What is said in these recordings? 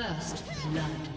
First blood.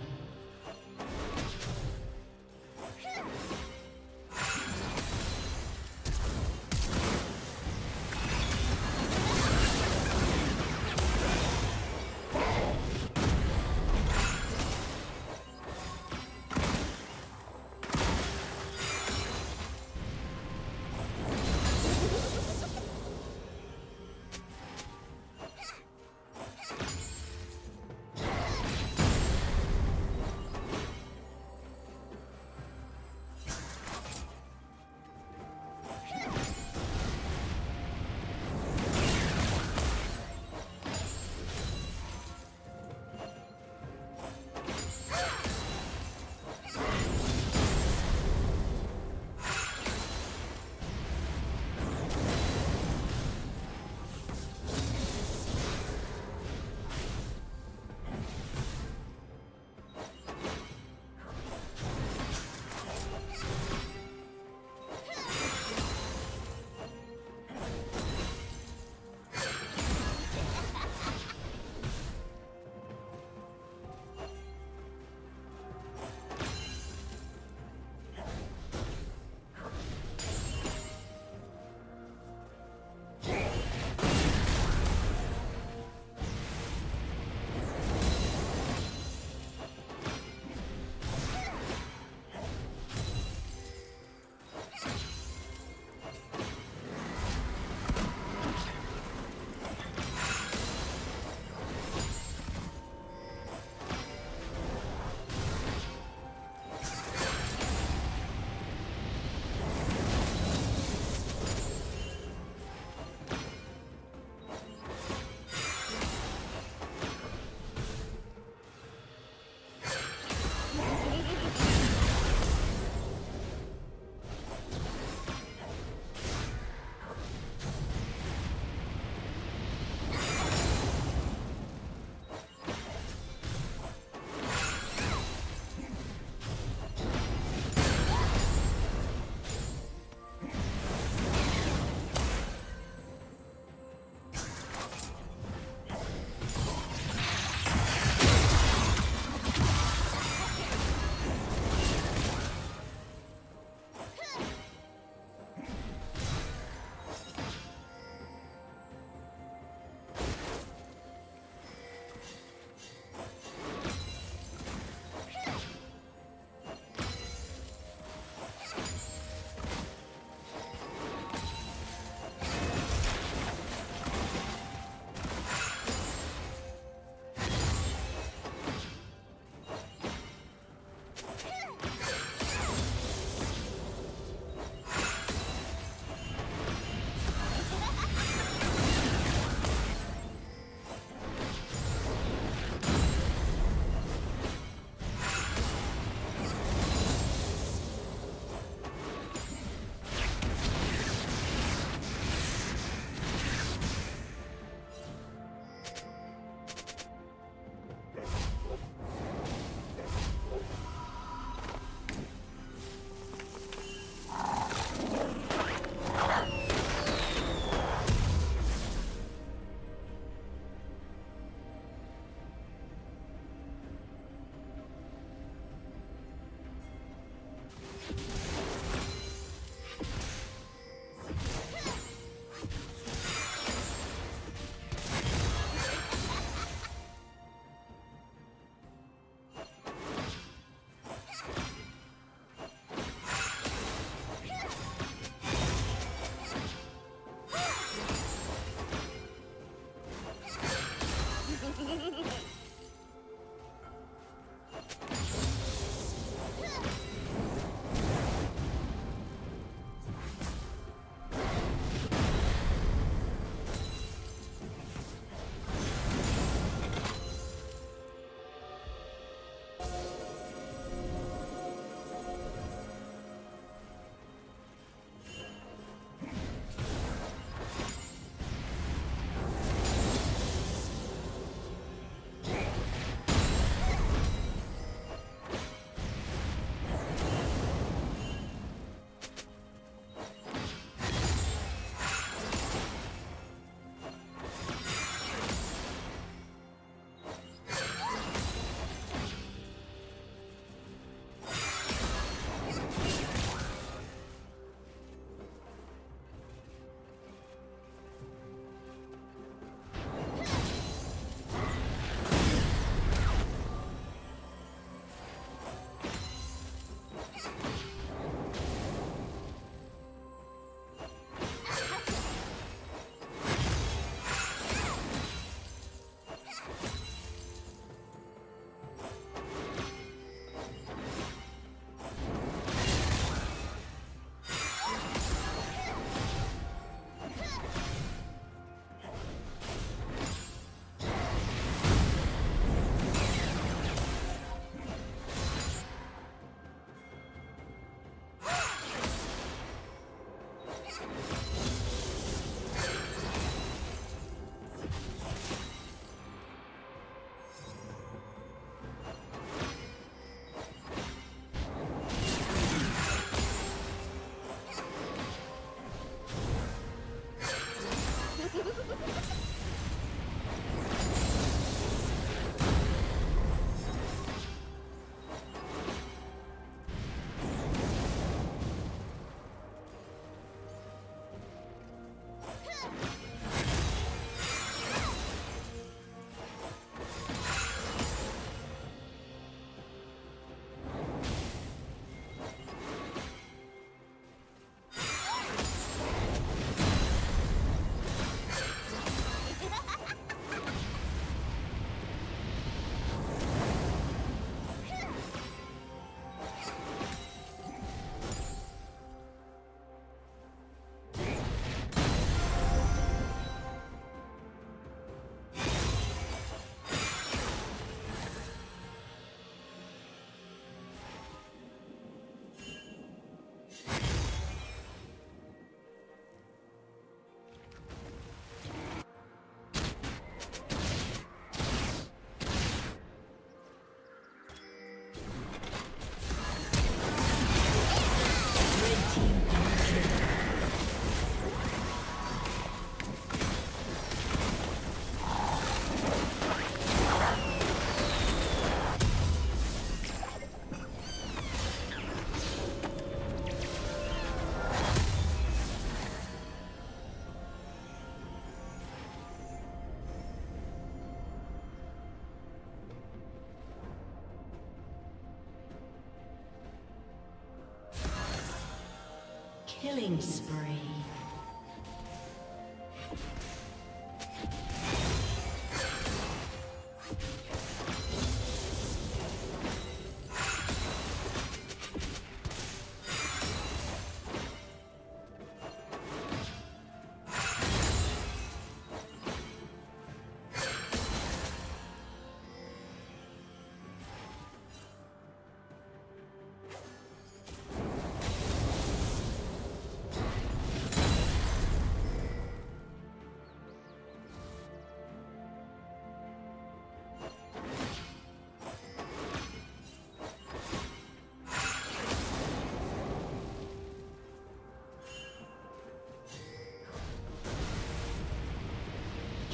Killing spree.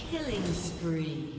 Killing spree.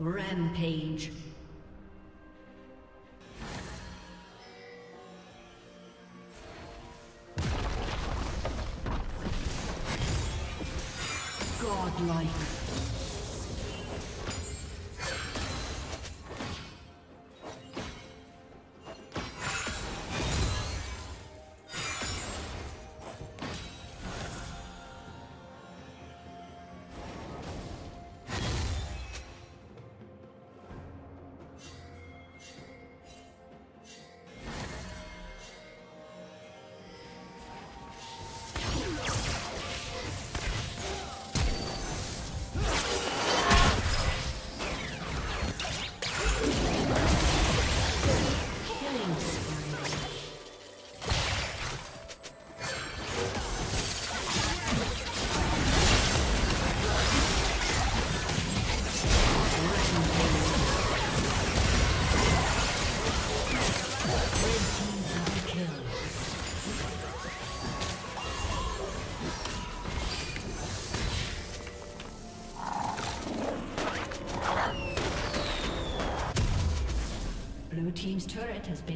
Rampage.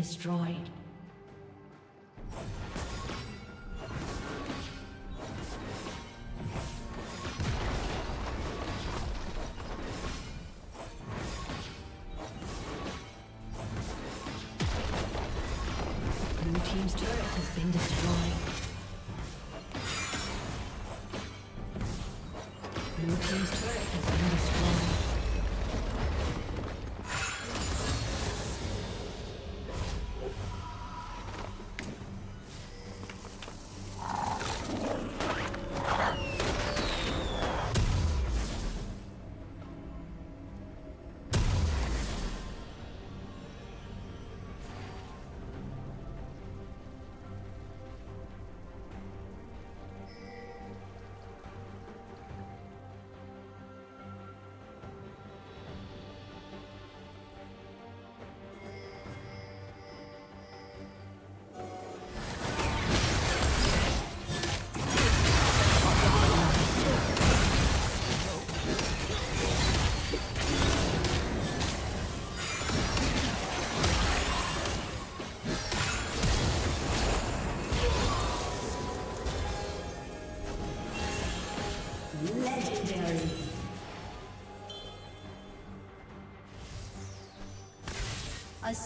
Destroyed.